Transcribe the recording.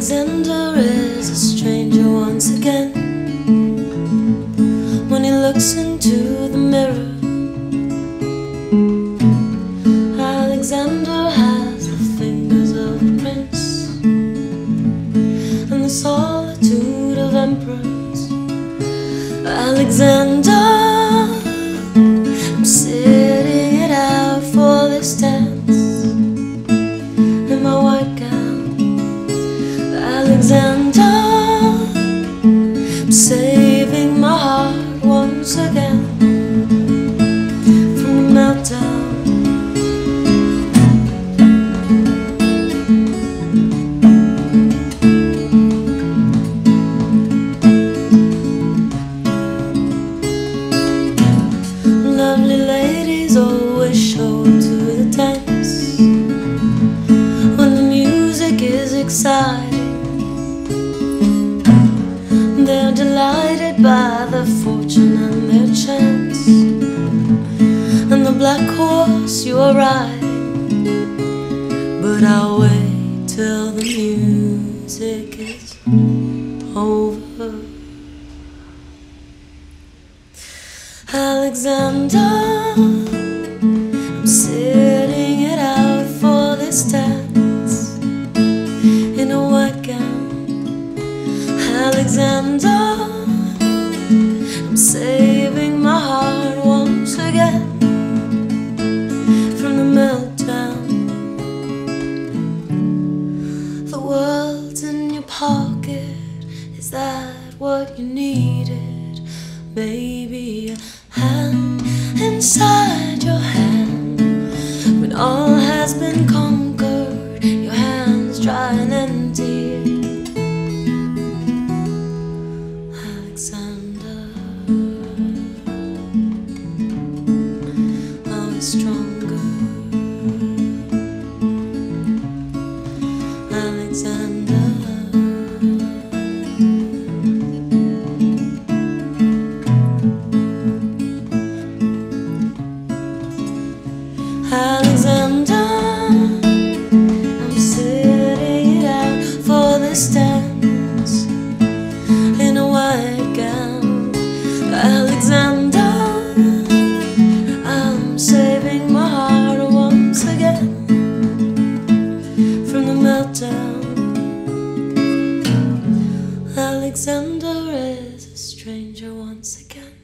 Alexander is a stranger once again. When he looks into the mirror Alexander has the fingers of a prince And the solitude of emperors. Alexander Alexander, I'm by the fortune and their chance and the black horse you are riding. But I'll wait till the music is over. Alexander, I'm sitting it out for this dance in a white gown. Alexander, from the meltdown. The world's in your pocket, is that what you needed? Maybe a hand inside Alexander, I'm sitting out for this dance in a white gown. Alexander, I'm saving my heart once again from the meltdown. Alexander is a stranger once again.